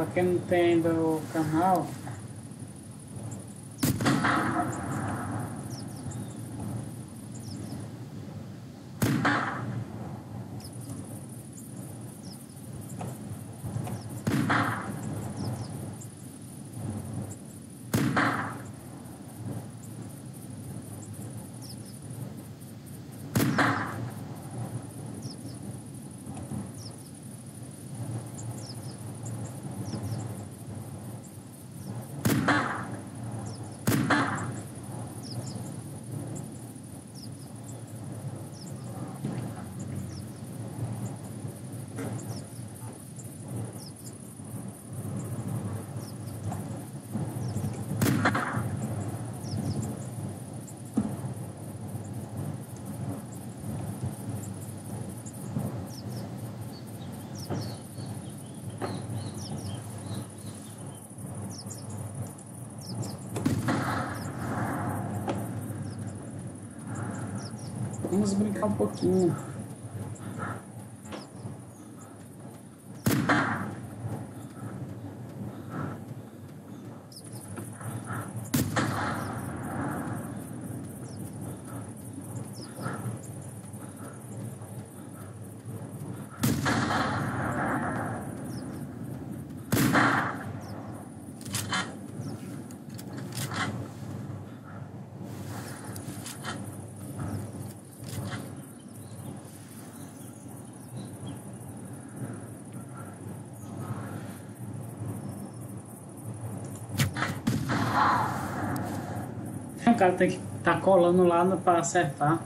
Ó, pra quem não tem ainda o canal, Vamos brincar um pouquinho. O cara tem que estar tá colando lá para acertar.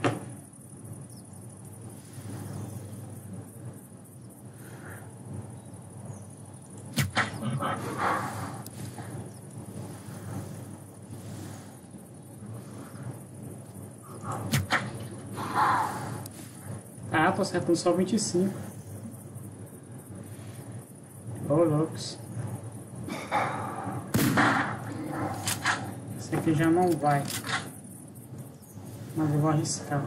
Ah, tô acertando só 25. Ô, oh, loucos. Esse aqui já não vai. Mas eu vou arriscar.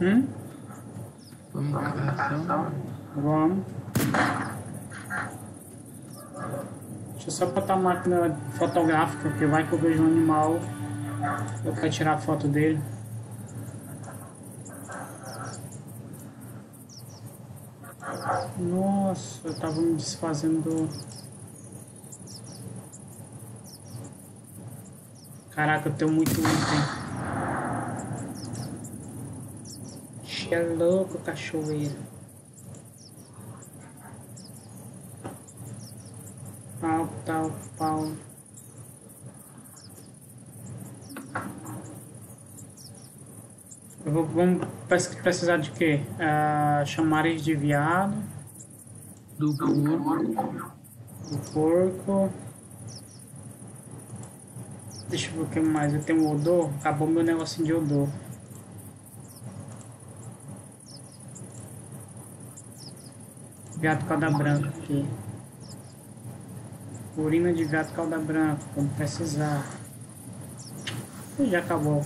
Hum? Vamos gravação. Vamos. Deixa eu só botar a máquina fotográfica, porque vai que eu vejo um animal. Eu quero tirar foto dele. Nossa, eu tava me desfazendo do... Caraca, eu tenho muito item. É louco, cachoeira. Precisar de quê? Uh, chamares de viado. Do porco. Do porco. Deixa eu ver o que mais. Eu tenho odor. Acabou meu negocinho de odor. Gato calda branca aqui. Urina de gato calda branca, quando precisar. E já acabou.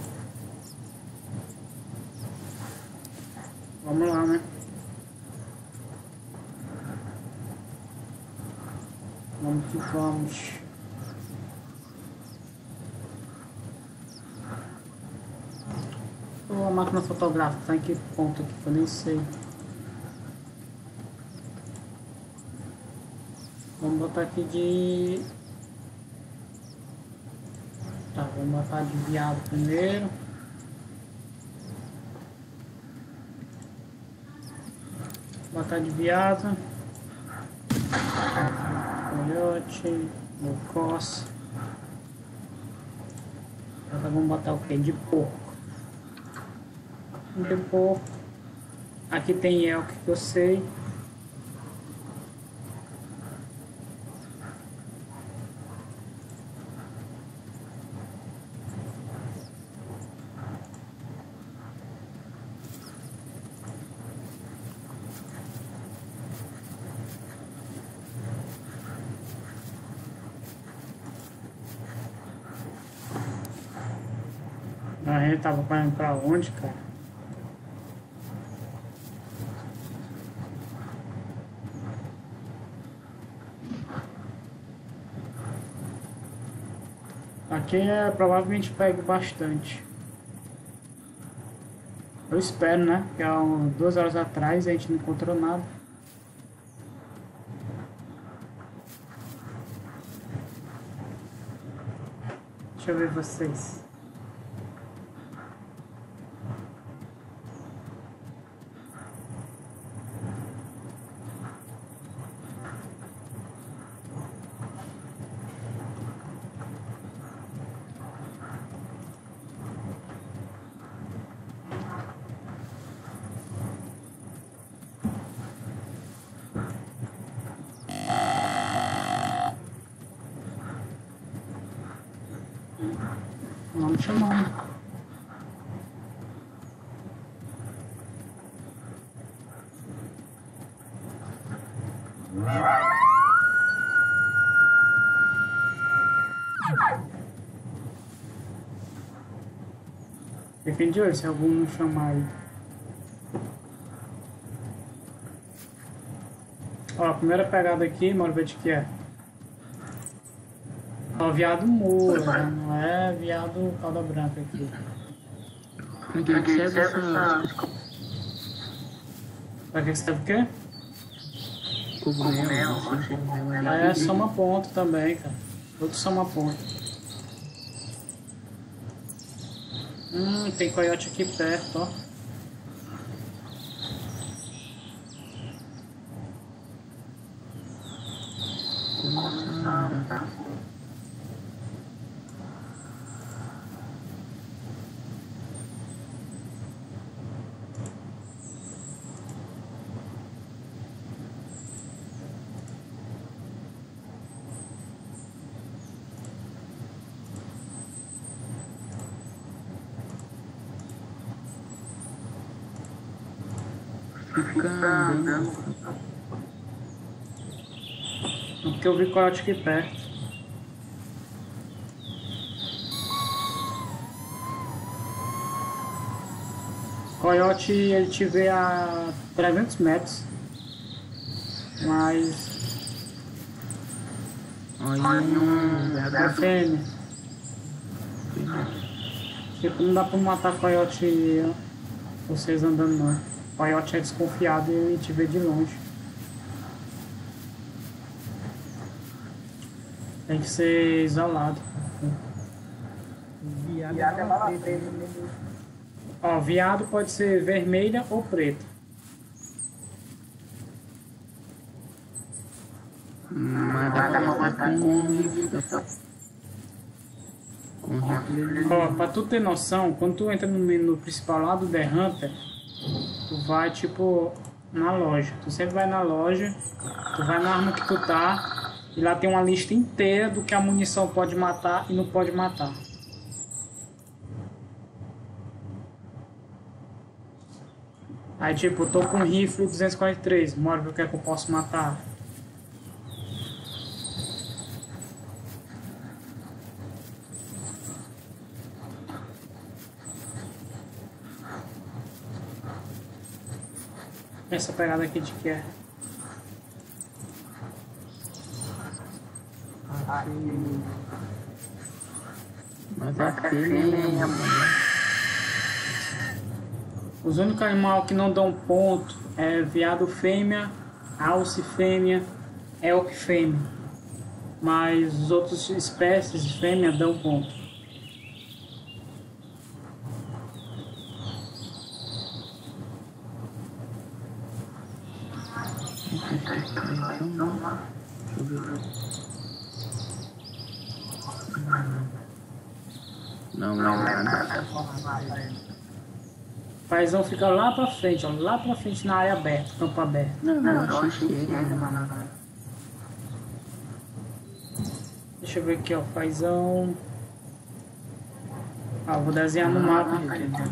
Vamos lá, né? Vamos que vamos. A máquina fotográfica tá em que ponto aqui? Eu nem sei. Vamos botar aqui de... Tá, vamos botar de viado primeiro. Botar de viado. Coyote. Bocós. Agora vamos botar o que? De porco. De porco. Aqui tem elk que eu sei. A gente tava correndo pra onde, cara? Aqui é provavelmente pego bastante. Eu espero, né? Porque há duas horas atrás a gente não encontrou nada. Deixa eu ver vocês. Chamando. Fiquem de se algum não chamar aí. Ó, a primeira pegada aqui, bora ver que é. Ó, viado moura, né? não é viado calda branca aqui. Aqui, serve essa Pra que serve o quê? cogumelo, assim, cogumelo. Ah, é soma ponto também, cara. Outro soma ponto. Hum, tem coiote aqui perto, ó. Eu vi coiote aqui perto. Coiote, ele te vê a 300 metros. Mas Olha um é viado fêmea. Tipo, não dá pra matar coiote vocês andando não. Coiote é desconfiado e ele te vê de longe. Tem que ser isolado. Viado é bala preta. Ó, viado pode ser vermelha ou preta. Rifle. Ó, pra tu ter noção, quando tu entra no menu principal lá do The Hunter, tu vai tipo na loja. Tu sempre vai na loja, tu vai na arma que tu tá, e lá tem uma lista inteira do que a munição pode matar e não pode matar. Aí tipo, eu tô com um rifle 243, mora ver o que é que eu posso matar. Essa pegada aqui de que é? Mas a fêmea Os únicos animais que não dão ponto é viado fêmea, alce fêmea, elk fêmea. Mas os outros espécies de fêmea dão ponto. Paizão fica lá pra frente, ó, lá pra frente na área aberta, campo aberto. Não, não, acho que chega. Deixa eu ver aqui, ó, paizão. Ah, vou desenhar no mapa, gente.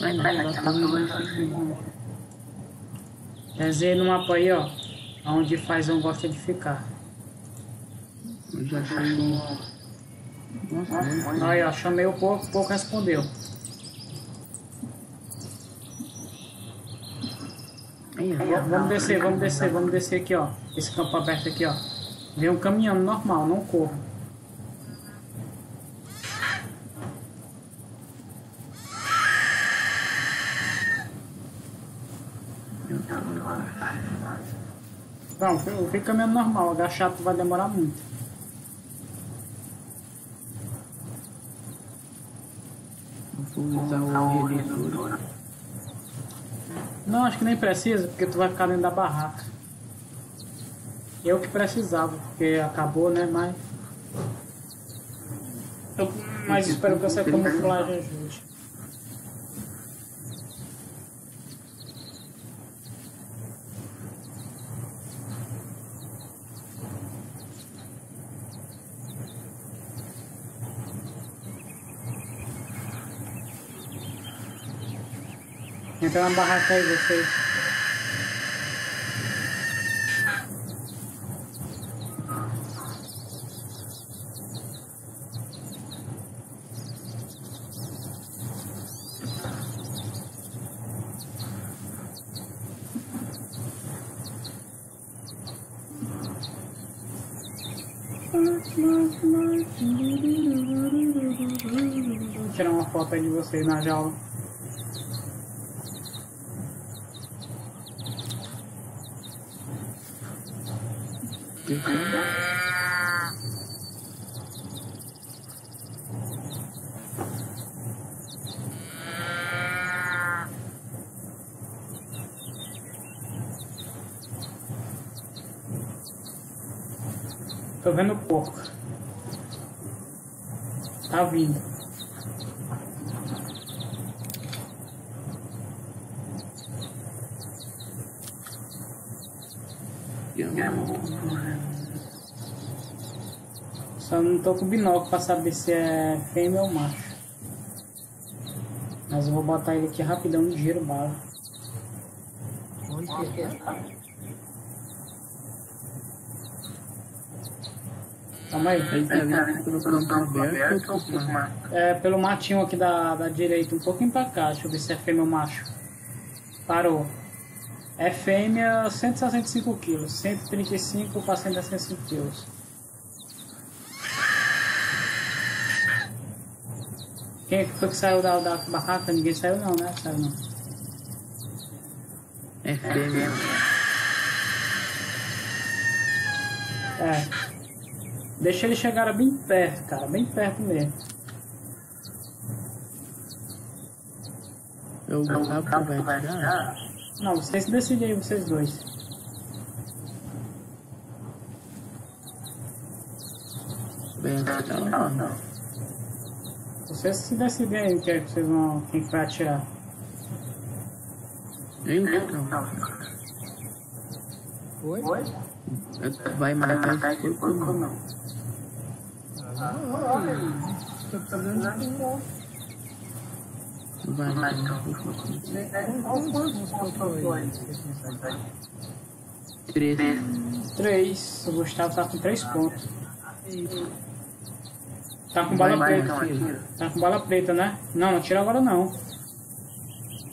Vai não, vai não. Desenhei no mapa aí, ó. Onde fazão gosta de ficar. Nossa, né? Aí, ó, chamei o pouco, o pouco respondeu. Vamos descer, vamos descer, vamos descer aqui, ó. Esse campo aberto aqui, ó. Vem um caminhando normal, não corra. Não, fica caminhando normal, agachado vai demorar muito. Redentor. Não, acho que nem precisa, porque tu vai ficar dentro da barraca. Eu que precisava, porque acabou, né? Mas. Eu, mas espero que essa camuflagem ajude. Entra na barraca aí, vocês. Vou tirar uma foto aí de vocês na jaula. Tô vendo o porco. Tá vindo. Só não tô com binóculo pra saber se é fêmea ou macho. Mas eu vou botar ele aqui rapidão no giro bala. Onde que é? Calma aí. Aí tá vendo pelo aberto ou mar? É pelo matinho aqui da, da direita, um pouquinho pra cá. Deixa eu ver se é fêmea ou macho. Parou. É fêmea 165 quilos. 135 para 165 quilos. Quem foi que saiu da, da barraca? Ninguém saiu não, né? Saiu não. É fêmea. É. Deixa ele chegar bem perto, cara. Bem perto mesmo. Eu vou que vai atirar. Não, vocês decidem aí, vocês dois. Bem, atirar lá não. Vocês se decidem aí quem, é que vocês vão, quem que vai atirar. Eu então. Oi? Vai matar esse porco não. Tô fazendo isso. Vai matar Quantos controlou Três. Três. O Gustavo tá com três pontos. Tá com bala preta. vai, Tá com bala preta, né? Não, não tira agora não.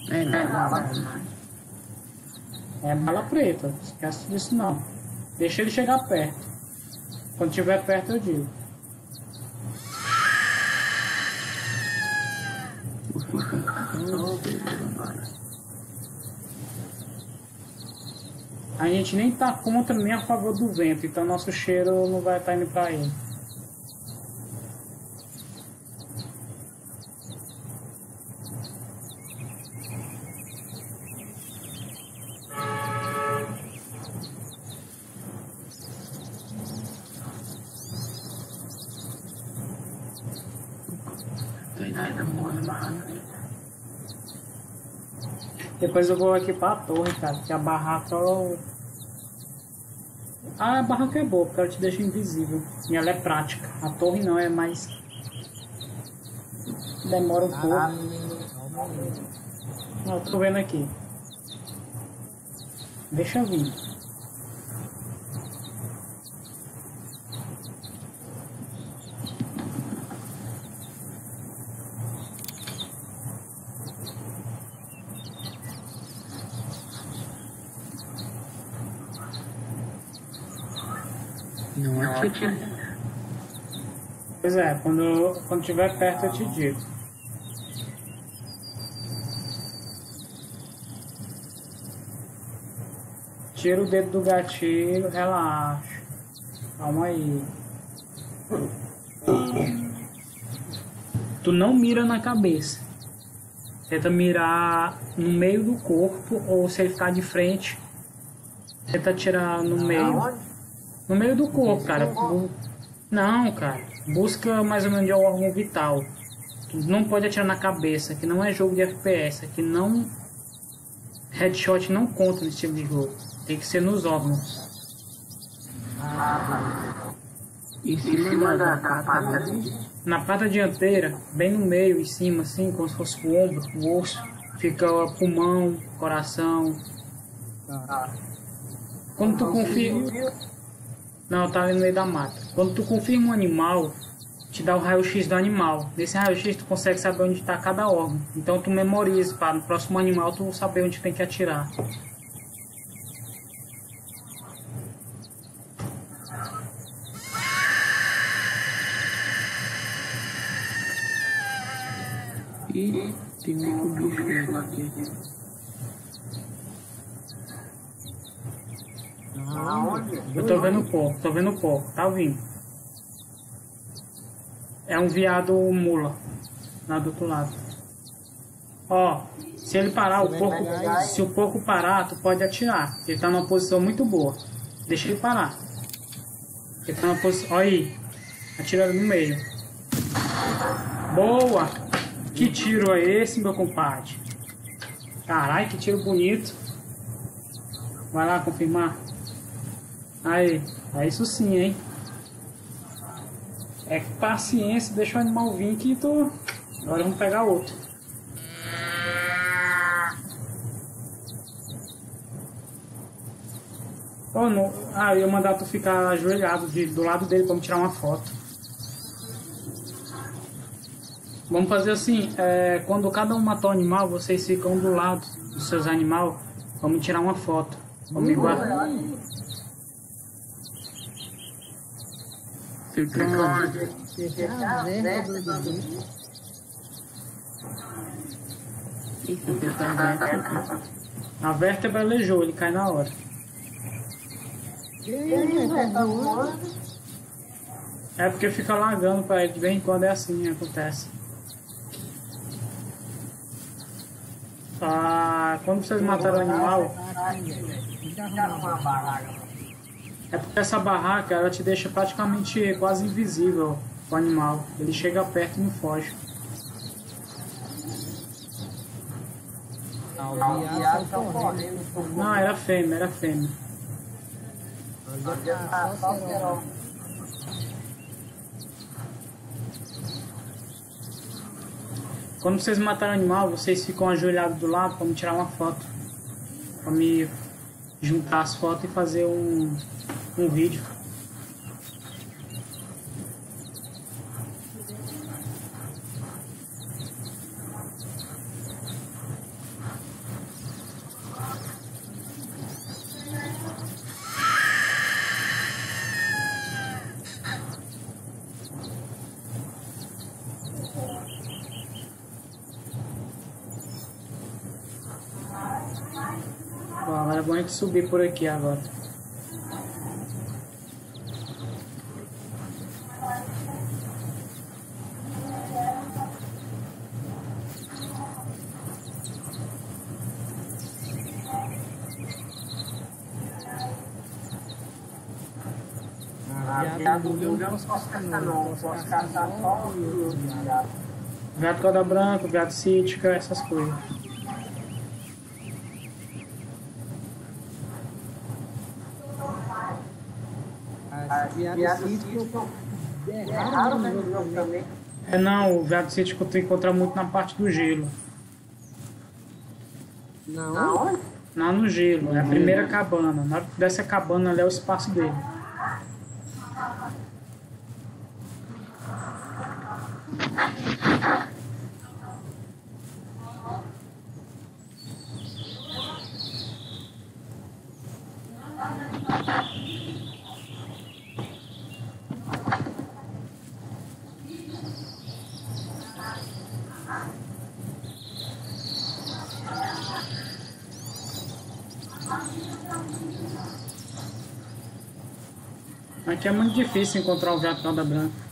É, não. É bala preta. Esquece disso não. Deixa ele chegar perto. Quando tiver perto eu digo. A gente nem tá contra nem a favor do vento, então nosso cheiro não vai estar indo pra ele. Depois eu vou equipar a torre, cara, que a barraca. Ah, a barraca é boa, porque ela te deixa invisível. E ela é prática. A torre não, é mais. Demora um pouco. Não, tô vendo aqui. Deixa eu vir. Não atira. Pois é, quando, quando tiver perto eu te digo. Tira o dedo do gatilho, relaxa. Calma aí. Tu não mira na cabeça. Tenta mirar no meio do corpo ou se ele ficar de frente, tenta tirar no meio. No meio do corpo, cara. Não, cara. Busca mais ou menos o órgão vital. Tu não pode atirar na cabeça, que não é jogo de FPS, que não. Headshot não conta nesse tipo de jogo. Tem que ser nos órgãos. Em cima da, da pata Na pata dianteira, bem no meio, em cima, assim, como se fosse o ombro, o osso, fica o pulmão, coração. Quando tu confirma. Não, tá ali no meio da mata. Quando tu confirma um animal, te dá o raio-x do animal. Nesse raio-x tu consegue saber onde está cada órgão. Então tu memoriza para no próximo animal tu saber onde tem que atirar. e tem outro bicho aqui. Eu tô vendo o porco, tô vendo o porco, tá vindo. É um viado mula, lá do outro lado. Ó, se ele parar, o porco. Se o porco parar, tu pode atirar. Ele tá numa posição muito boa. Deixa ele parar. Ele tá numa posição. Ó aí. Atira no meio. Boa! Que tiro é esse, meu compadre? Caralho, que tiro bonito. Vai lá confirmar. Aí, é isso sim, hein? É paciência, deixa o animal vir que tu. Agora vamos pegar outro. Oh, não. Ah, eu ia mandar tu ficar ajoelhado de- do lado dele pra me tirar uma foto. Vamos fazer assim, é, quando cada um matar um animal, vocês ficam do lado dos seus animais, vamos tirar uma foto. Vamos guardar. Uma... Fechar a vértebra aleijou, ele cai na hora. É porque fica lagando pra ele, de vez em quando é assim, acontece. Ah, quando vocês mataram o animal, é porque essa barraca ela te deixa praticamente quase invisível o animal. Ele chega perto e não foge. Ah, o viado tá correndo. Não, era fêmea, era fêmea. Ah, só. Quando vocês mataram o animal, vocês ficam ajoelhados do lado para me tirar uma foto. Para me juntar as fotos e fazer um, um vídeo. Agora é bom a gente subir por aqui agora. Ah, viado, eu não posso caçar não. Posso caçar só o viado. Gato corda branco, gato cítica, essas coisas. Ah, Viado. É né. É não, o gato cítico tu encontra muito na parte do gelo. Não? Lá no gelo, é a primeira cabana. Na hora que desce a cabana ali é o espaço dele. Aqui é muito difícil encontrar o gato da branca.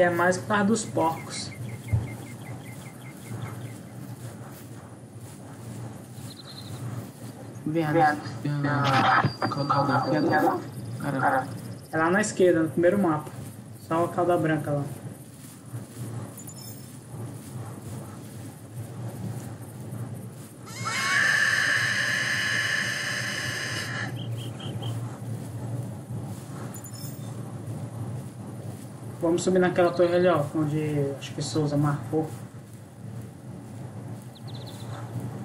Aqui é mais por causa dos porcos. Cauda branca é lá. Cara, É lá na esquerda, no primeiro mapa. Só a cauda branca lá. Vamos subir naquela torre ali, ó, onde acho que Souza marcou.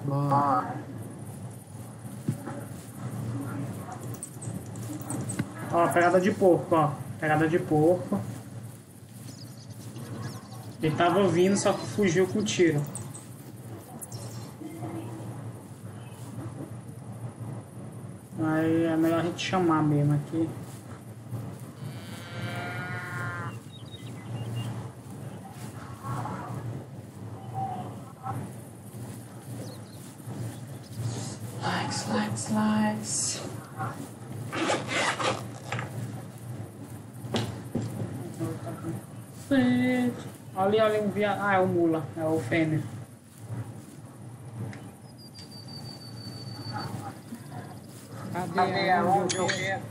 bora. Ó, pegada de porco, ó. Pegada de porco. Ele tava vindo, só que fugiu com o tiro. Aí é melhor a gente chamar mesmo aqui. Likes, likes, likes. Sede. Ali, ali, um via... Ah, é o mula. É o fêmea. Cadê aonde eu quero?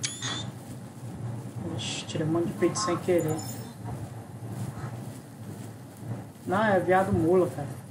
Ixi, tirei um monte de peito sem querer. Não, é viado mula, cara.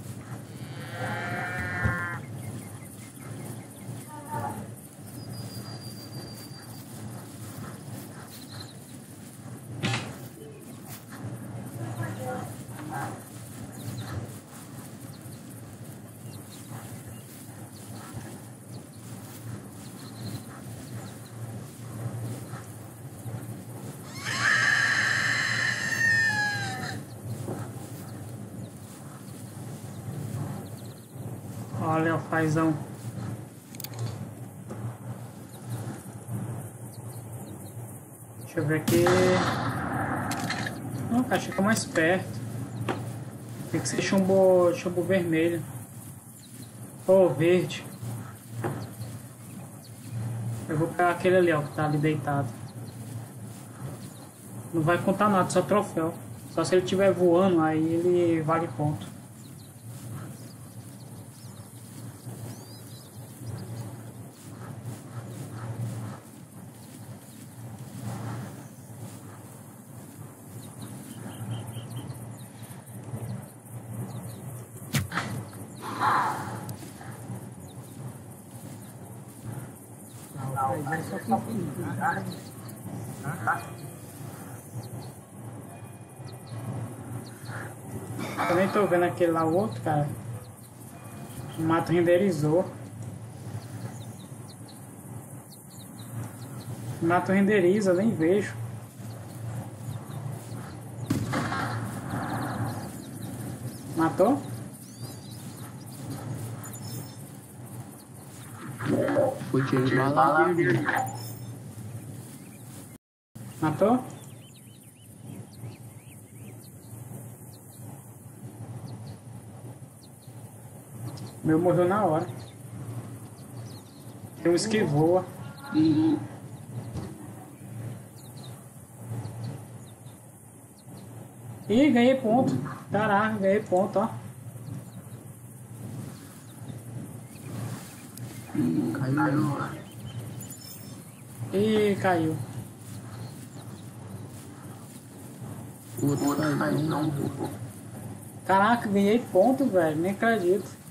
Olha o fazão. Deixa eu ver aqui. Não, cara, fica mais perto. Tem que ser chumbo, chumbo vermelho. Ou verde. Eu vou pegar aquele ali, ó, que tá ali deitado. Não vai contar nada, só troféu. Só se ele estiver voando, aí ele vale ponto. Vendo aquele lá, o outro, cara. O mato renderizou. O mato renderiza, nem vejo. Matou? Foi tiro de bala. Matou? Meu morreu na hora. Tem um que voa. Ih, Ih, ganhei ponto. Caraca, ganhei ponto, ó. ih, caiu. Ih, caiu. O outro caiu. Não, Caraca, ganhei ponto, velho. Nem acredito.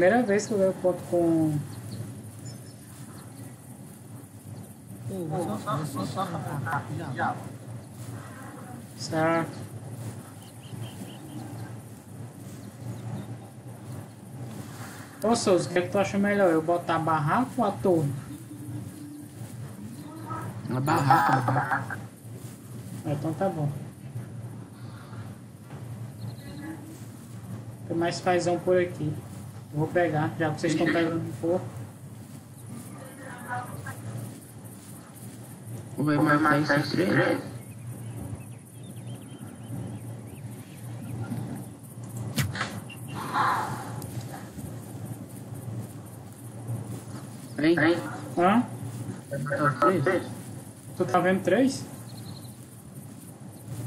Primeira vez que eu ganhei ponto com. Certo. Ô Souza, o que, é que tu acha melhor? Eu botar barraco ou a torre? Uma barraca, uma barraca. Ah, Então tá bom. Tem mais fazão por aqui. Vou pegar, já que vocês estão pegando um pouco. Vai marcar esses três? Hein? Hã? Três? Tu tá vendo três?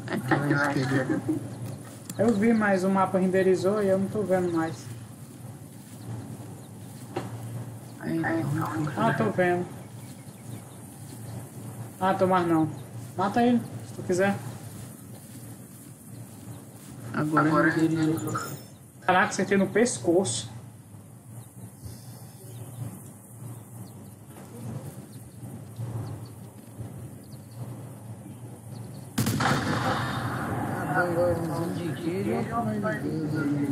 Na esquerda. Eu vi, mas o mapa renderizou e eu não tô vendo mais. Aí, então, Ah, tô vendo. Ah, tô mais não. Mata ele, se tu quiser. agora renderizou. Caraca, acertei no pescoço. Banhãozinho de queijo de Deus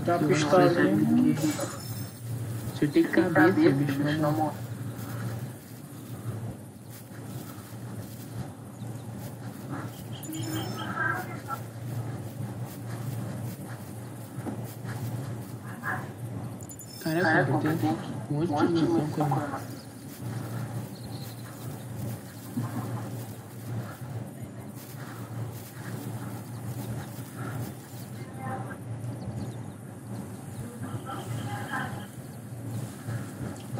tenho uma pistolinha. Acertei cabeça, bicho. Não morre. Caraca, tenho um monte de com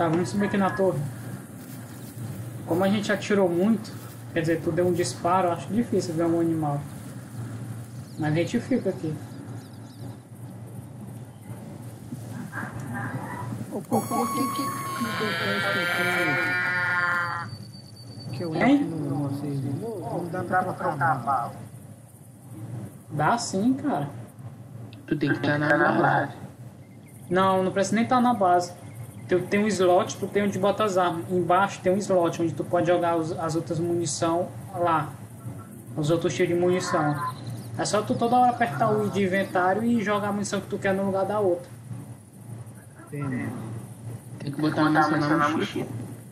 Tá, vamos subir aqui na torre. Como a gente atirou muito, quer dizer, tu deu um disparo, acho difícil ver um animal. Mas a gente fica aqui. Ô, pô, por que que que que eu que eu Hein? entro no vocês não dá pra trocar bala? Dá sim, cara. Tu tem que estar na base. Não, não precisa nem estar na base. Tu tem um slot, tu tem onde bota as armas. Embaixo tem um slot onde tu pode jogar os- as outras munição lá. Os outros tiros de munição. É só tu toda hora apertar o I de inventário e jogar a munição que tu quer no lugar da outra. Tem que botar a munição na mochila.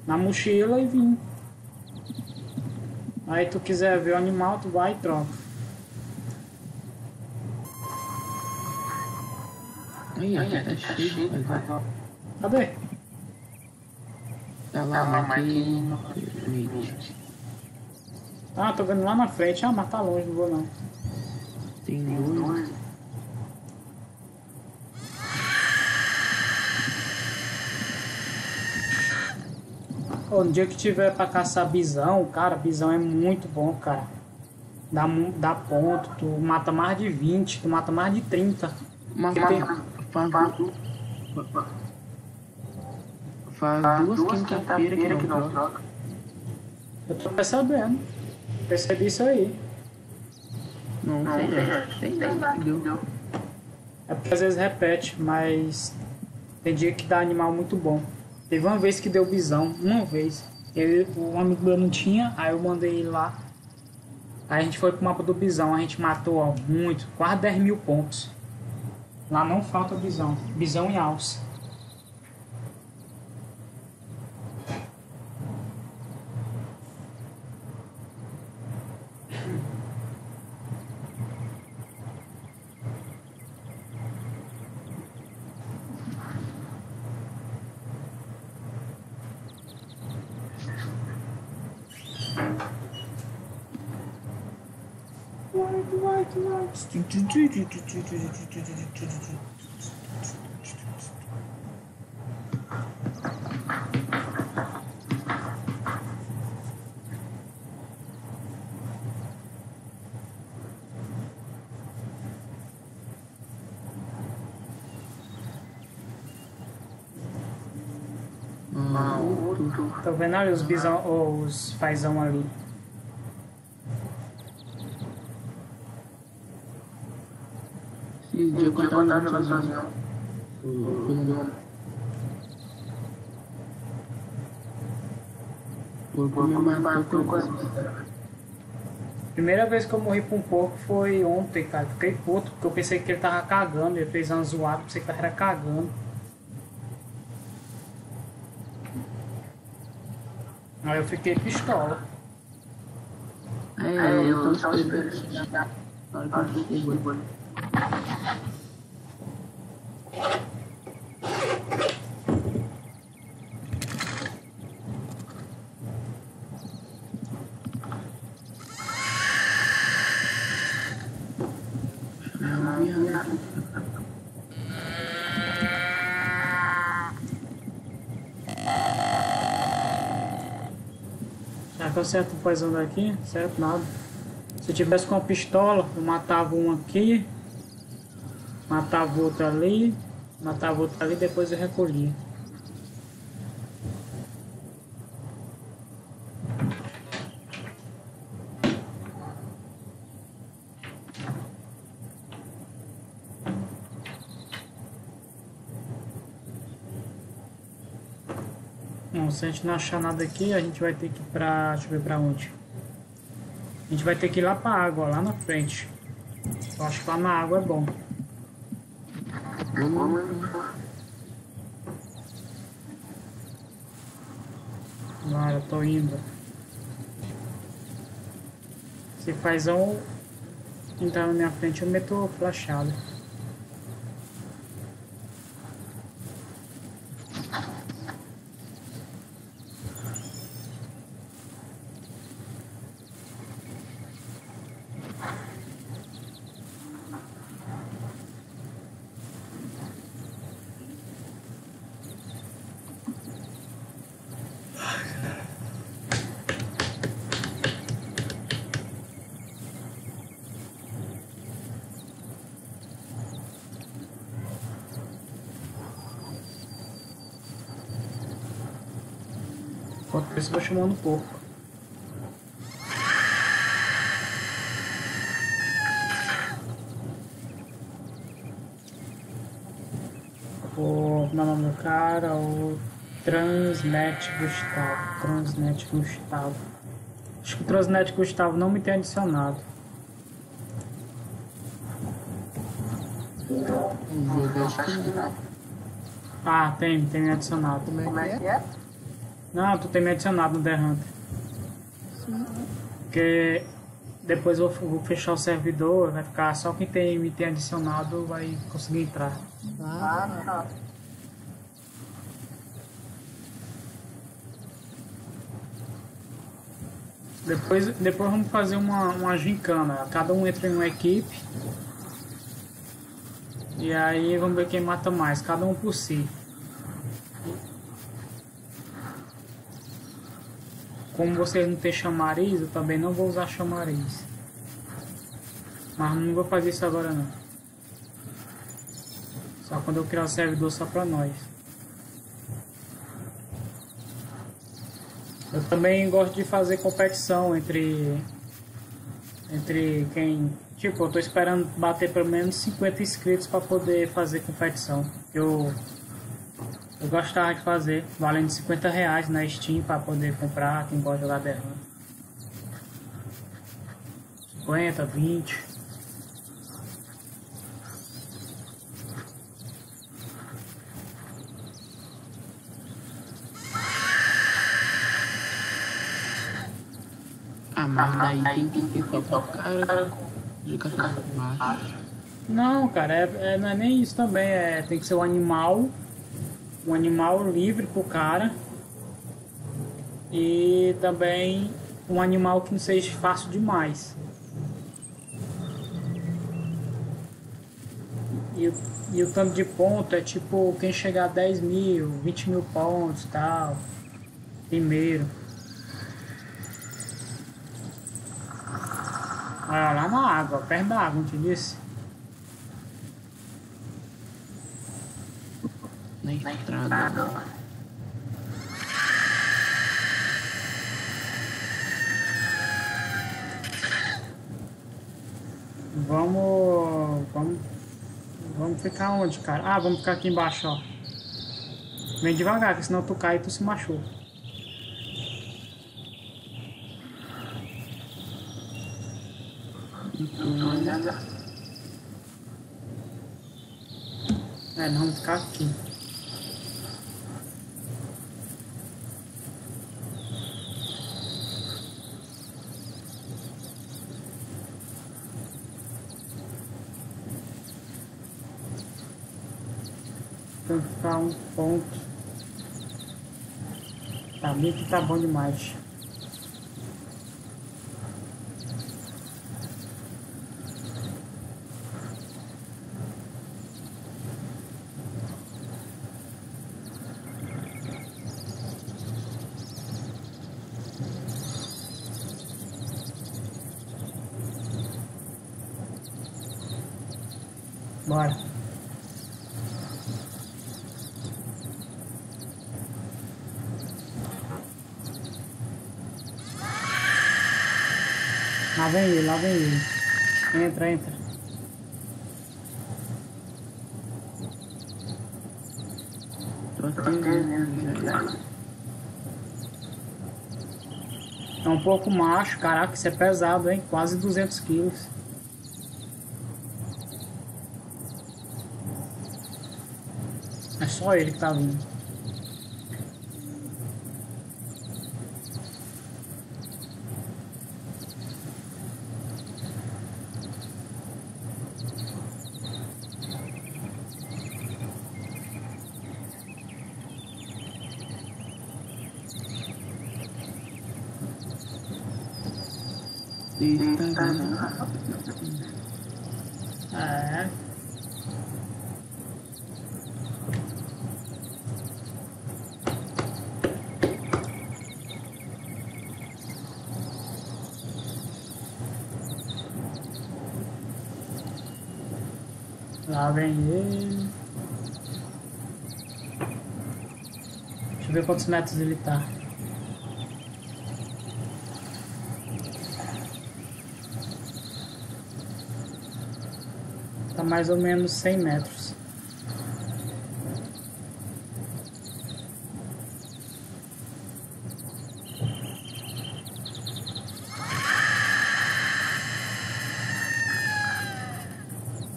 Na mochila e vir. Aí tu quiser ver o animal, tu vai e troca. Aí, aqui tá cheio de coisa. Cadê? Tá lá, mas aqui... Ah, tô vendo lá na frente. Ah, mas tá longe, não vou não. Tem dois. Ô, no dia que tiver pra caçar bisão, cara, bisão é muito bom, cara. Dá, dá ponto, tu mata mais de 20, tu mata mais de 30. Mas Que tem- faz, faz duas quinta-feiras que não troca. Eu tô percebendo. Percebi isso aí. Não sei, né? Sei lá, deu. É porque às vezes repete, mas tem dia que dá animal muito bom. Teve uma vez que deu bisão, uma vez. Ele, um amigo meu não tinha, aí eu mandei ele lá. Aí a gente foi pro mapa do bisão, a gente matou ó, muito, quase 10 mil pontos. Lá não falta bisão, bisão e alce. Ah, outro. Tô vendo os bisão, os fazão ali. Esse dia que eu tava jogando sozinho. Foi no... O porco me matou com as Primeira vez que eu morri pra um porco foi ontem, cara. Fiquei puto, porque eu pensei que ele tava cagando. Ele fez uma zoada, pensei que ele tava cagando. Aí eu fiquei pistola. É, eu tô esperando. Na hora que eu chego. errado aqui. Já que eu acerto o paizão daqui, certo nada. Se eu tivesse com uma pistola, eu matava um aqui, matava outro ali, matava outro ali, depois eu recolhia. Se a gente não achar nada aqui, a gente vai ter que ir pra. Deixa eu ver pra onde. A gente vai ter que ir lá pra água, lá na frente. Eu acho que lá na água é bom. Agora, tô indo. Se faz um entrar na minha frente, eu meto flashada. Isso, vou chamando o porco. O meu nome do cara, o Transnet Gustavo. Transnet Gustavo. Acho que o Transnet Gustavo não me tem adicionado. Acho que não. Ah, tem, tem me adicionado. Como é que é? Não, tu tem me adicionado no The Hunter. Porque depois eu vou fechar o servidor, vai ficar só quem tem, me tem adicionado vai conseguir entrar. Ah, Ah, tá. Depois, depois vamos fazer uma, uma gincana. Cada um entra em uma equipe. E aí vamos ver quem mata mais, cada um por si. Como vocês não têm chamariz, eu também não vou usar chamariz. Mas não vou fazer isso agora não. Só quando eu criar o servidor só pra nós. Eu também gosto de fazer competição entre entre quem, tipo, eu tô esperando bater pelo menos 50 inscritos para poder fazer competição. Eu eu gostava de fazer, valendo 50 reais na Steam para poder comprar, quem gosta de jogar Hunter. 50, 20. Ah, mas daí tem que colocar o cara de cabeça baixo. Não, cara, é, é- não é nem isso também. É, tem que ser um animal. Um animal livre pro cara. E também um animal que não seja fácil demais. E, e o tanto de ponto é tipo quem chegar a 10 mil, 20 mil pontos tal. Primeiro. Olha lá na água, perto da água, não te disse? Na estrada. Vamos. Vamos. Vamos ficar onde, cara? Ah, vamos ficar aqui embaixo, ó. Vem devagar, que senão tu cai e tu se machuca. É, nós vamos ficar aqui. Tem que ficar um ponto. Tá que tá bom demais. Bora. Vem ele. Entra, entra. Tô aqui. É um pouco macho, caraca, isso é pesado, hein? Quase 200 quilos. É só ele que tá vindo. Vendo. É. Lá vem ele. Deixa eu ver quantos metros ele tá. Mais ou menos 100 metros.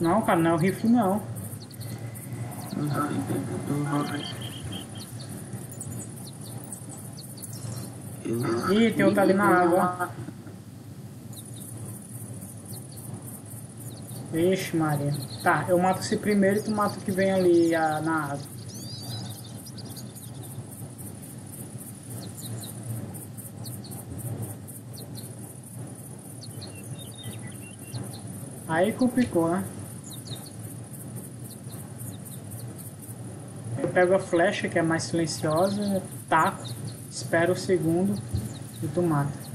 Não, cara, não é o rifle não. Ih, tem outro ali na água. Vixe, Maria. Tá, eu mato esse primeiro e tu mata o que vem ali a- na água. Aí complicou, né? Eu pego a flecha, que é mais silenciosa, taco, espero o segundo e tu mata.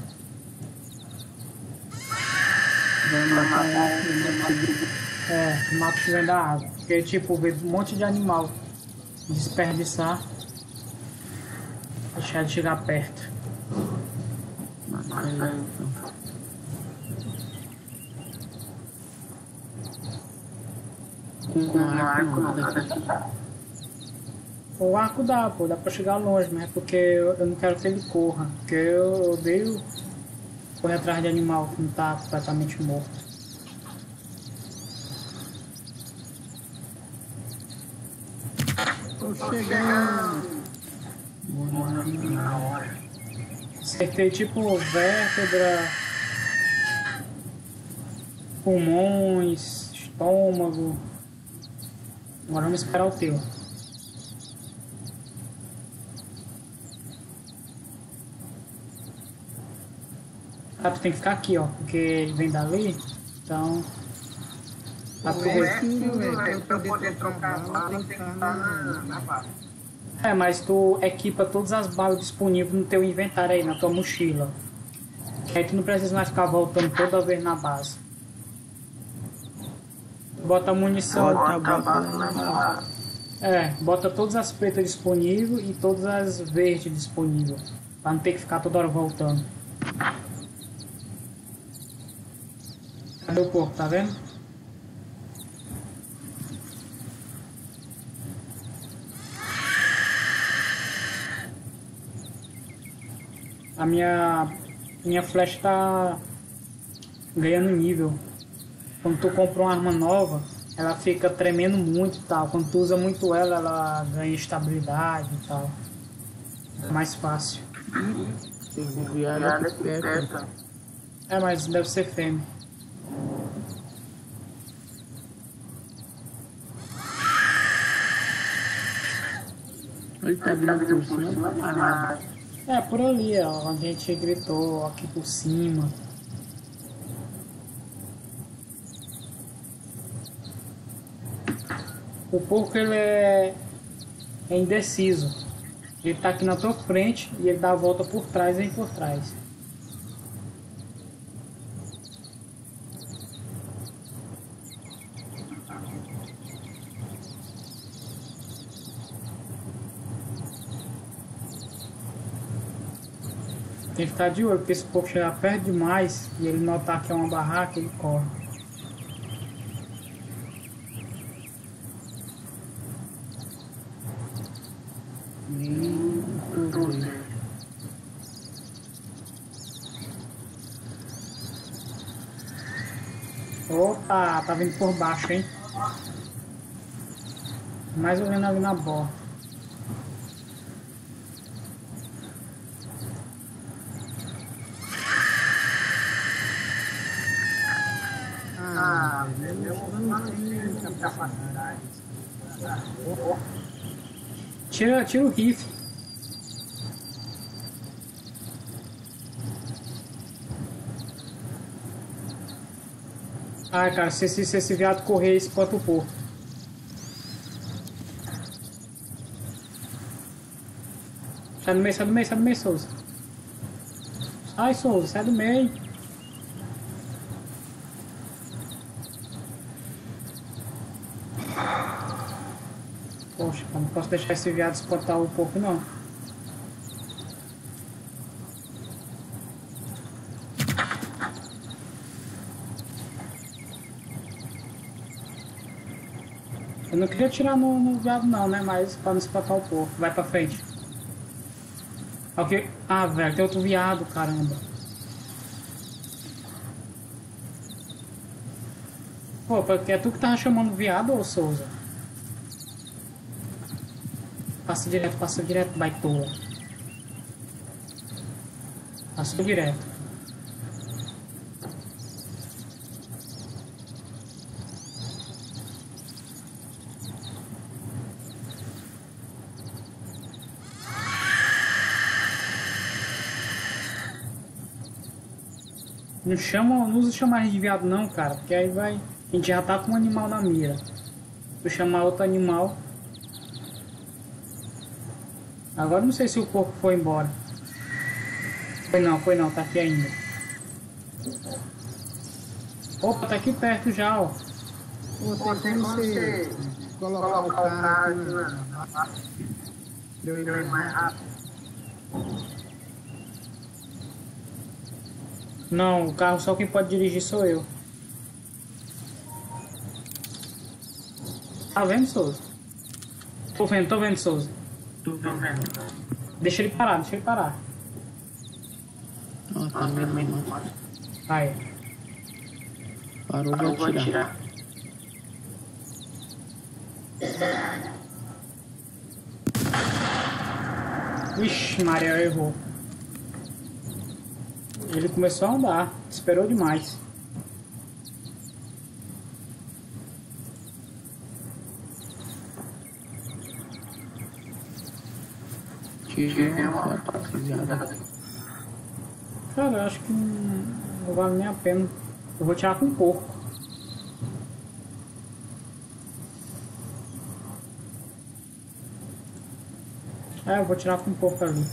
É, o que vem da água. Porque, tipo, vê um monte de animal desperdiçar. Deixar ele chegar perto. Com um arco não dá pra O arco dá, pô, dá pra chegar longe, mas é porque eu, eu não quero que ele corra. Porque eu odeio correr atrás de animal que não tá completamente morto. Tô chegando. Acertei tipo vértebra, pulmões, estômago. Agora vamos esperar o teu. Ah, tu tem que ficar aqui, ó, porque ele vem dali, então. Tá É, vê. sim, velho, pra eu poder trocar a bala, tem que estar na, na bala. É, mas tu equipa todas as balas disponíveis no teu inventário aí, na tua mochila. Aí tu não precisa mais ficar voltando toda vez na base. Bota a munição. Bota a bala. É, bota todas as pretas disponíveis e todas as verdes disponíveis. Pra não ter que ficar toda hora voltando. Cadê o corpo, tá vendo? A minha, minha flecha tá ganhando nível. Quando tu compra uma arma nova, ela fica tremendo muito e tal. Quando tu usa muito ela, ela ganha estabilidade e tal. É mais fácil. Tem. É, mas deve ser fêmea. Ele tá vindo por cima, mas nada. É, por ali, ó. A gente gritou aqui por cima. O porco, ele é, é indeciso. Ele tá aqui na tua frente e ele dá a volta por trás e por trás. Que ficar de olho, porque se o porco chegar perto demais e ele notar que é uma barraca, ele corre. Opa, tá vindo por baixo, hein? Mais olhando ali na borda. Ah, eu não tenho muita capacidade. Tira, tira o rifle. Ah, cara, se esse, se esse viado correr, espanta o porco. Sai do meio, sai do meio, sai do meio, Souza. Sai, Souza, sai do meio. Poxa, eu não posso deixar esse viado espantar o porco, não. Eu não queria tirar no, no viado não, né? Mas pra não espantar o porco. Vai pra frente. Ok. Ah, velho, tem outro viado, caramba. Pô, é tu que tava chamando viado, ô Souza? Passa direto, passa direto, baitola. Passou direto. Não chama, não usa chamar de viado não, cara, porque aí vai. A gente já tá com um animal na mira. Eu chamar outro animal. Agora não sei se o porco foi embora. Foi não, foi não, tá aqui ainda. Opa, tá aqui perto já, ó. Pô, tem como você colocar o carro aqui na... Pra eu ir mais rápido. Não, o carro só quem pode dirigir sou eu. Tá vendo, Souza? Tô vendo, tô vendo, Souza. Vendo. Deixa ele parar, deixa ele parar. Ó, tá meio meio. Aí. Parou, Eu vou vou atirar. Vixe, Maria errou. Ele começou a andar, esperou demais. Cara, eu acho que não, vale nem a pena. Eu vou tirar com porco. É, eu vou tirar com porco ali.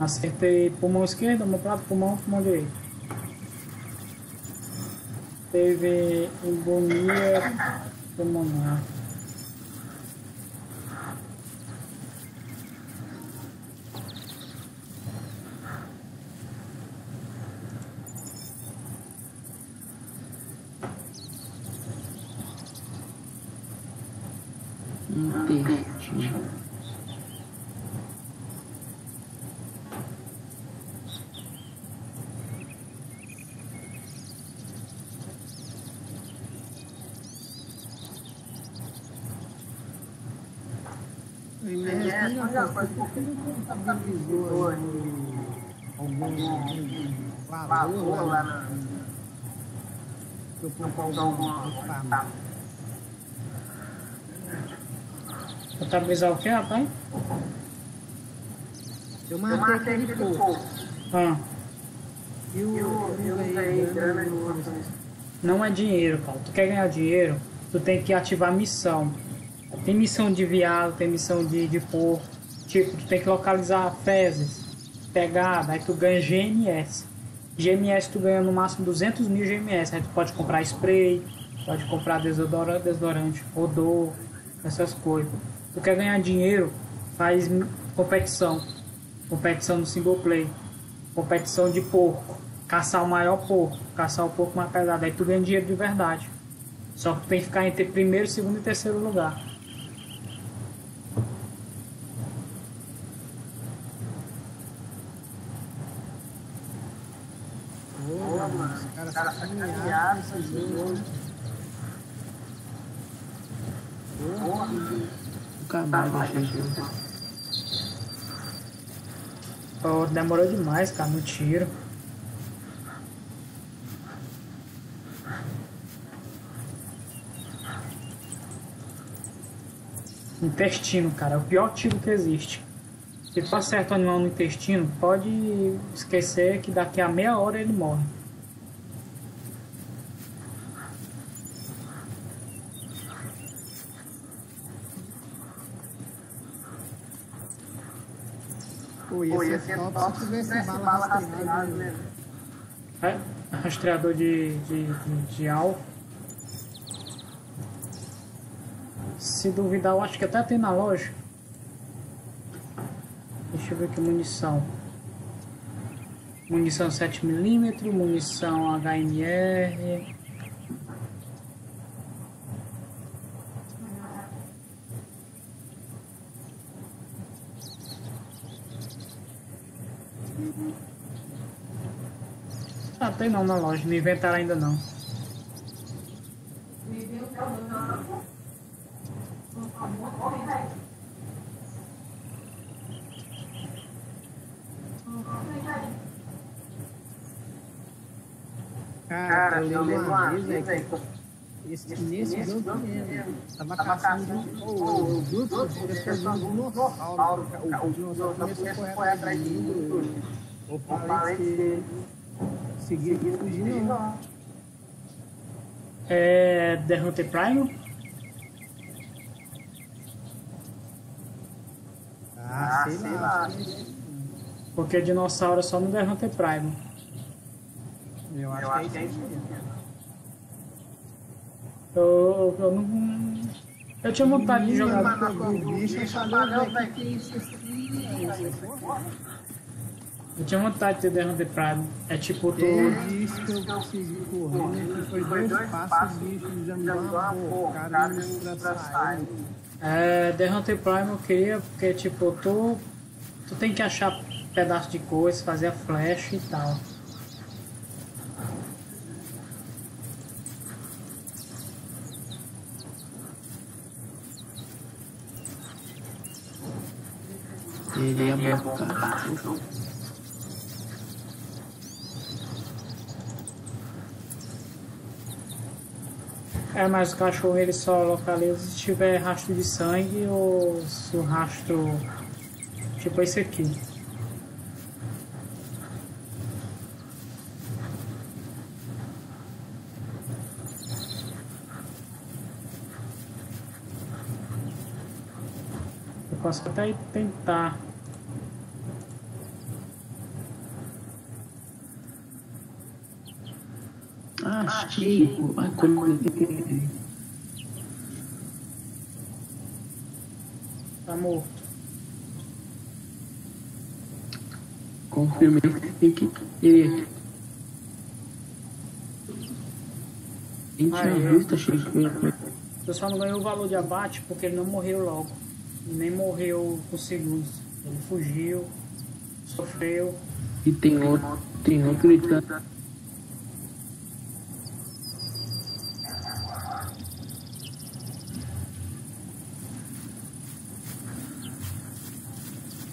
Acertei pulmão esquerdo, omoplato, pulmão, pulmão direito. Teve embolia pulmonar. Intestino. É, só já foi um pouquinho contabilizou algum lavou lá na. Eu no pão uma. Contabilizar o que, rapaz? Eu aquele aquele pouco. pouco. Ah, E o Eu eu não isso. não é dinheiro, cara. Tu quer ganhar dinheiro, tu tem que ativar missão. Tem missão de viado, tem missão de, de porco. Tipo, tu tem que localizar fezes, pegada, aí tu ganha GMS. GMS tu ganha no máximo 200 mil GMS. Aí tu pode comprar spray, pode comprar desodorante, desodorante odor, essas coisas. Tu quer ganhar dinheiro, faz competição. Competição no single play. Competição de porco. Caçar o maior porco. Caçar o porco mais pesado. Aí tu ganha dinheiro de verdade. Só que tu tem que ficar entre primeiro, segundo e terceiro lugar. Porra, mano, os caras são caminhados nesse jogo. Porra, Pô, demorou demais, cara, no tiro. Intestino, cara, é o pior tiro que existe. Se tu acerta o animal no intestino, pode esquecer que daqui a meia hora ele morre. Pô, ia ser top se tivesse bala rastreada, né? É, rastreador de, de, de, de alvo. Se duvidar, eu acho que até tem na loja. Deixa eu ver aqui, munição. Munição 7mm, munição HMR. Tem não na loja, não inventaram ainda não. Cara, eu lembro uma vez, esse, nesse jogo mesmo, tava caçando junto com o grupo, eu fazia um dinossauro, o dinossauro começou a correr atrás de mim, eu falei que seguir aqui fugindo não. É. The Hunter Prime? Ah, sei lá. Porque dinossauro é só no The Hunter Prime. Eu acho que é isso mesmo. Eu, eu não. Eu tinha vontade de jogar. O bicho falou, velho, que isso aqui, Eu tinha vontade de ter The Hunter Prime. É tipo tu. Teve isso que eu consegui que foi dois passos, o bicho já me deu uma bocada pra sair. É, The Hunter Prime eu queria, porque tipo, tu. Tu tem que achar pedaço de coisa, fazer a flecha e tal. Ele é bom, cara. É, mas o cachorro ele só localiza se tiver rastro de sangue ou se o rastro. Tipo esse aqui. Eu posso até tentar. Eu peguei. Tá morto. Confirmei que tem que ter. Quem tinha visto, achei que. Eu só não ganhou o valor de abate porque ele não morreu logo. Nem morreu com segundos. Ele fugiu, sofreu. E tem outro, tem outro gritando.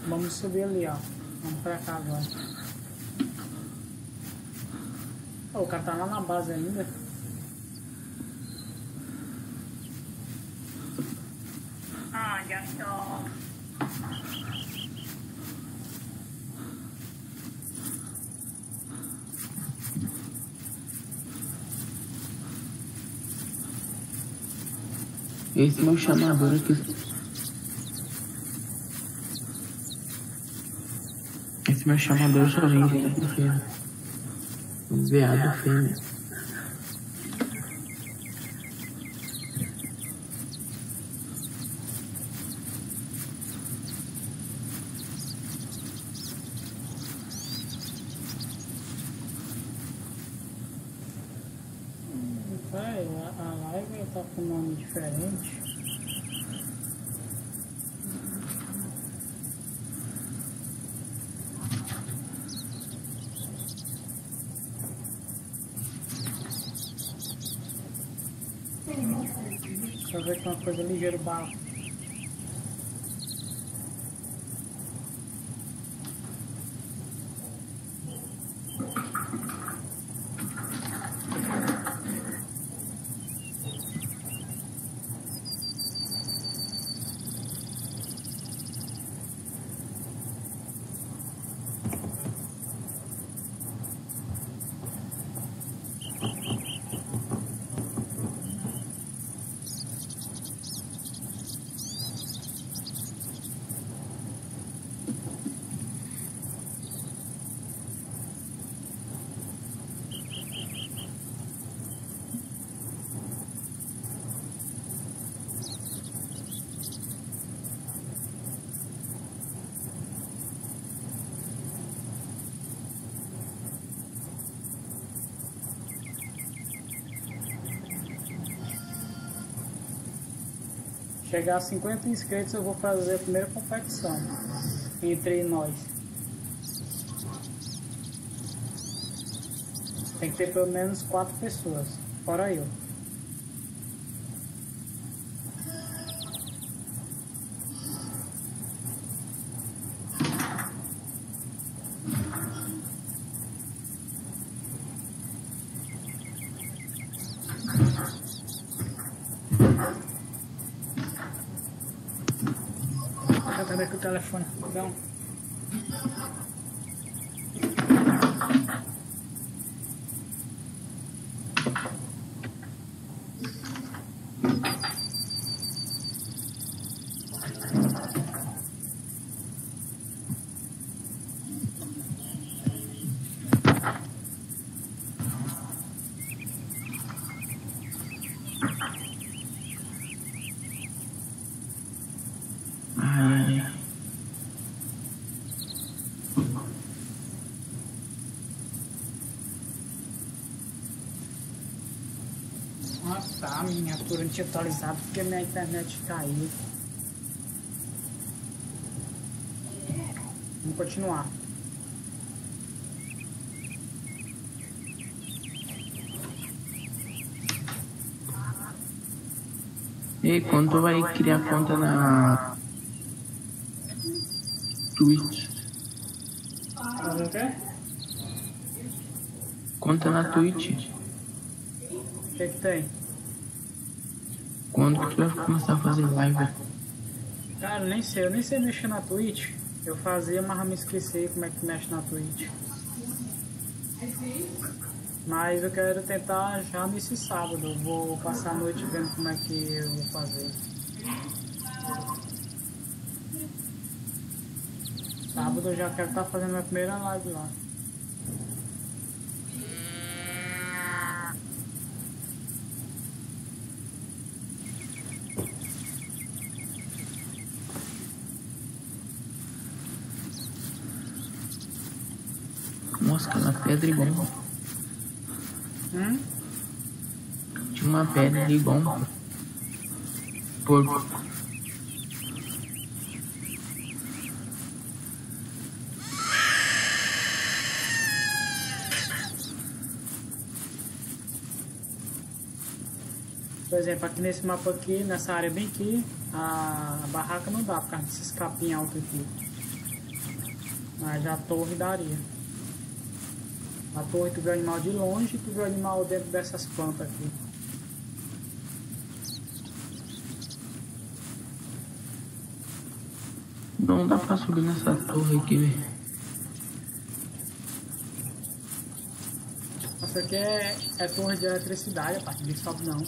Vamos subir ali, ó. Vamos pra cá agora. Ô, o cara tá lá na base ainda. Olha só. Esse meu chamador aqui. Esse meu chamador só vem direto feio. Feio mesmo. A live tá com nome diferente. Ver que é uma coisa ligeira barro. Chegar a 50 inscritos, eu vou fazer a primeira competição entre nós. Tem que ter pelo menos quatro pessoas, fora eu. Cadê que o telefone? Não. Ai, ai. Ah tá, a miniatura não tinha atualizado porque minha internet caiu. Vamos continuar. E quando tu vai criar conta na Twitch? Fazer o quê? Conta na Twitch. O que que tem? Quando que tu vai começar a fazer live? Cara, nem sei, eu nem sei mexer na Twitch. Eu fazia, mas me esqueci como é que mexe na Twitch. Mas eu quero tentar já nesse sábado. Eu vou passar a noite vendo como é que eu vou fazer. Sábado eu já quero estar fazendo minha primeira live lá. Mosca na pedra igual. Hum? Tinha uma pedra igual um porco. Por exemplo, aqui nesse mapa aqui, nessa área bem aqui, a barraca não dá por causa desses capim alto aqui. Mas a torre daria. A torre tu vê o animal de longe e tu vê o animal dentro dessas plantas aqui. Não dá pra subir nessa torre aqui, velho. Essa aqui é, é torre de eletricidade, a parte de sobe não.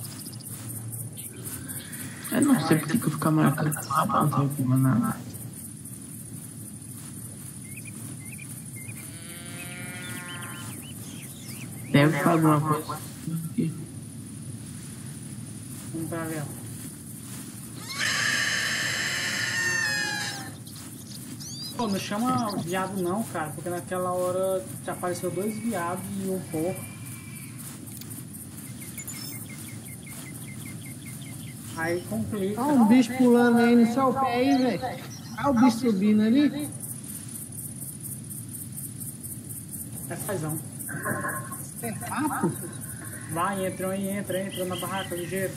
Eu não sei porque que eu ficar marcando não sei como nada. Deve fazer alguma coisa. Vamos pra ver. Pô, não chama viado não, cara, porque naquela hora já apareceu dois viados e um porco. Aí complica. Olha um bicho pulando aí no seu pé aí, velho. Olha o bicho subindo ali. É fazão. Rato? Vai, entra aí, entra, entra na barraca, ligeiro.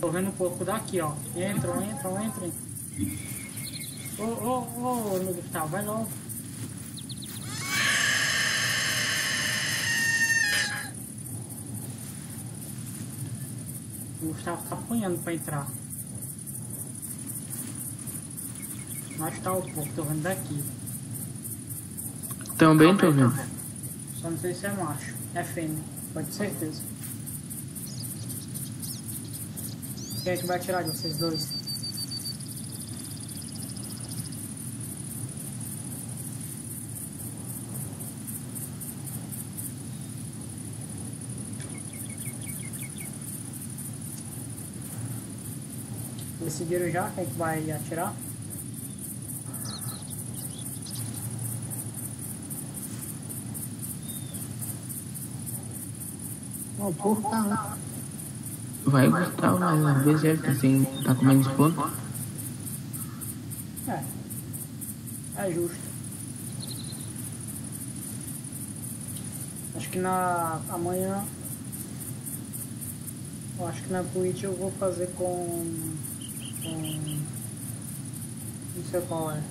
Tô vendo um pouco daqui, ó. Entram, entram, entram. Ô, ô, ô, Gustavo, vai logo. O Gustavo tá apanhando pra entrar. Mas tá o pouco, tô vendo daqui. Também tô vendo. Só não sei se é macho. É fêmea, pode ter certeza. Quem é que vai atirar de vocês dois? Decidiram já quem é que vai atirar? Ó, o porco tá lá. Vai Gustavo, mas às vezes ele tá, sem, tá com menos ponto. É. É justo. Acho que na amanhã. Eu acho que na Twitch eu vou fazer com. com. Não sei qual é.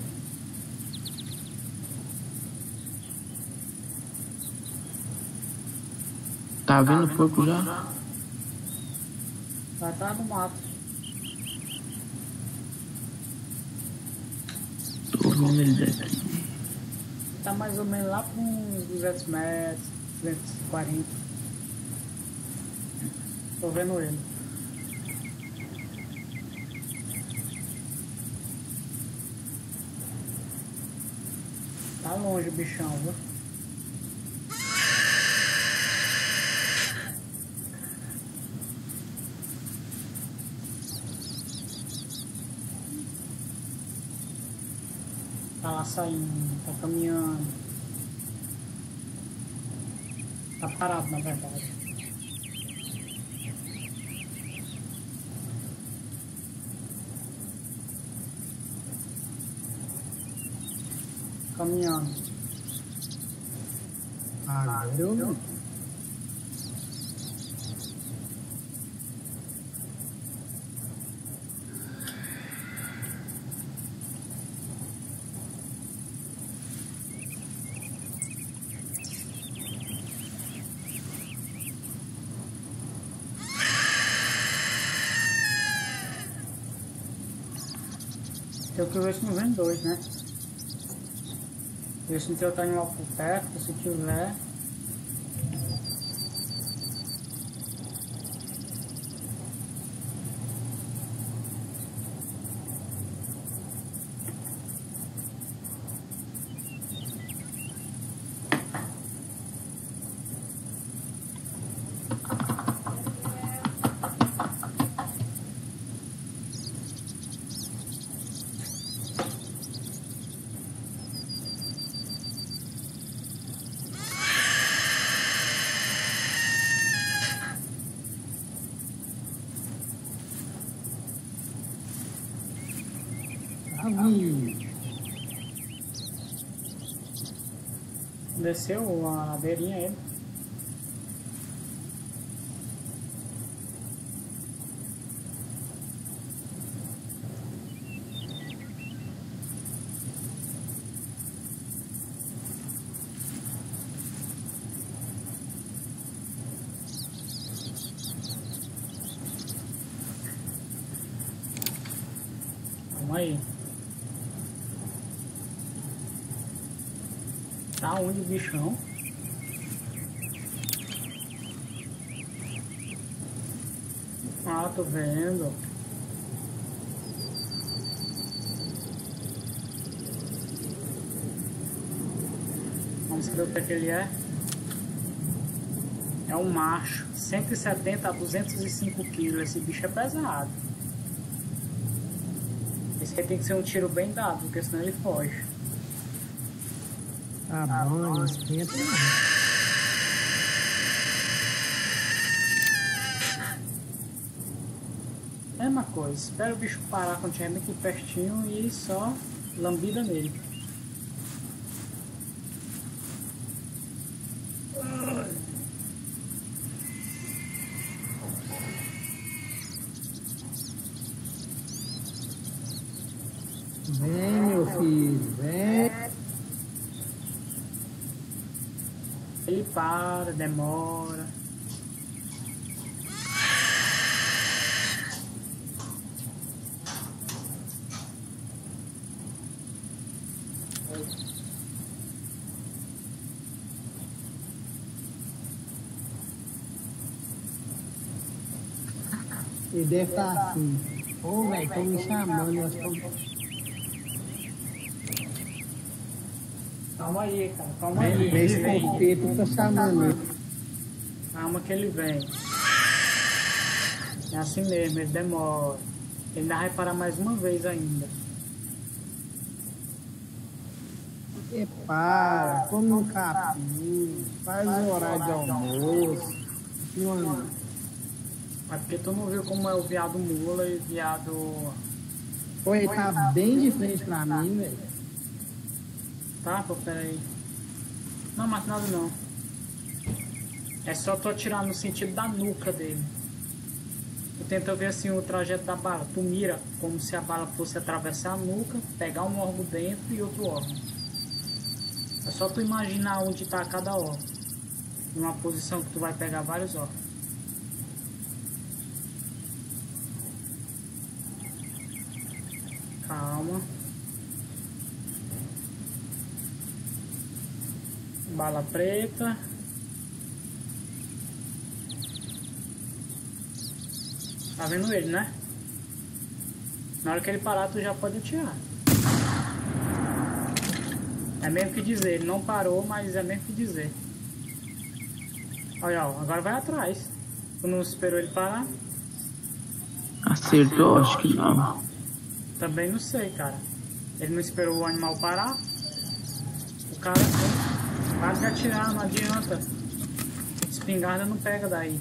Tá vendo o porco já? Vai estar no mato. Tô vendo ele daqui. Tá mais ou menos lá com uns 200 metros, 240. Tô vendo ele. Tá longe o bichão, viu? Tá lá saindo, tá caminhando. Tá parado, na verdade. Caminhando. Agora eu vi. Tem que ver se não vem dois, né? Ver se outro animal por perto, se tiver. Desceu a ladeirinha ele. Vamos aí. Tá onde o bichão? Ah, tô vendo. Vamos ver o que, é que ele é. É um macho, 170 a 205 quilos. Esse bicho é pesado. Esse aí tem que ser um tiro bem dado, porque senão ele foge passar banho, esquenta. Mesma coisa, espera o bicho parar quando tiver aqui pertinho e só lambida nele. Para, demora. Ele deve estar assim. Ô, velho, estão me chamando. Nós estamos... Calma aí, cara. Calma aí. Vem Ele esse vem. confeito, tá chamando ele. Calma que ele vem. É assim mesmo, ele demora. Ele ainda vai parar mais uma vez ainda. E para, come um capim, faz o horário de almoço. Mano, É porque tu não viu como é o viado mula e o viado. pô, ele tá bem de frente pra mim, velho. Peraí. Não, mas nada não. É só tu atirar no sentido da nuca dele. Tu tenta ver assim o trajeto da bala. Tu mira como se a bala fosse atravessar a nuca, pegar um órgão dentro e outro órgão. É só tu imaginar onde está cada órgão. Numa posição que tu vai pegar vários órgãos. Calma. Bala preta. Tá vendo ele, né? Na hora que ele parar, tu já pode atirar. É mesmo que dizer, ele não parou, mas é mesmo que dizer. Olha, ó, agora vai atrás. Tu não esperou ele parar? Acertou? Acho que não. Também não sei, cara. Ele não esperou o animal parar. O cara para de atirar, não adianta. Espingarda não pega daí.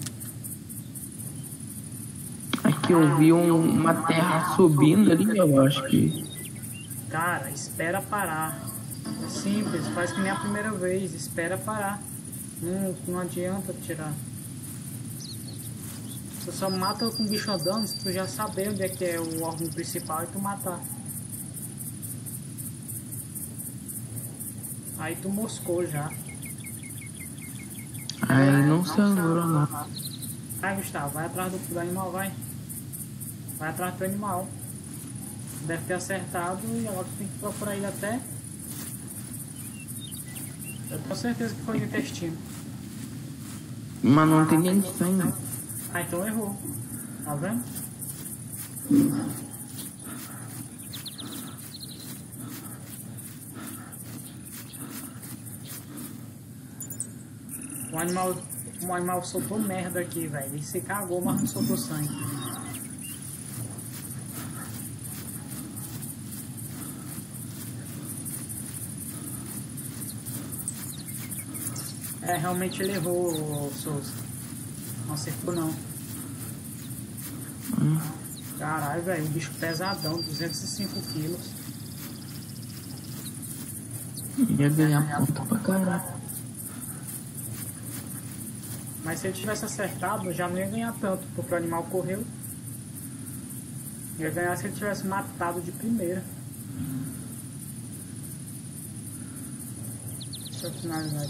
Aqui eu vi um- uma terra subindo ali, eu acho que. Cara, espera parar. É simples, faz que nem a primeira vez, espera parar. Não, não adianta tirar. Você só mata com o bicho andando se tu já saber onde é que é o órgão principal e tu matar. Aí tu moscou já. Aí não sangrou não. Vai, Gustavo, vai atrás do, do animal, vai. Vai atrás do animal. Deve ter acertado e agora tu tem que procurar ele até. Eu tenho certeza que foi no intestino. Mas não tem nem sangue. Ah, então errou. Tá vendo? O animal, o animal soltou merda aqui, velho. Ele se cagou, mas não soltou sangue. É, realmente ele errou, Souza. Não acertou não. Caralho, velho, o bicho pesadão, 205 quilos. Ia ganhar ponto pra caralho. Mas se ele tivesse acertado, já não ia ganhar tanto, porque o animal correu. Ia ganhar se ele tivesse matado de primeira. Deixa eu finalizar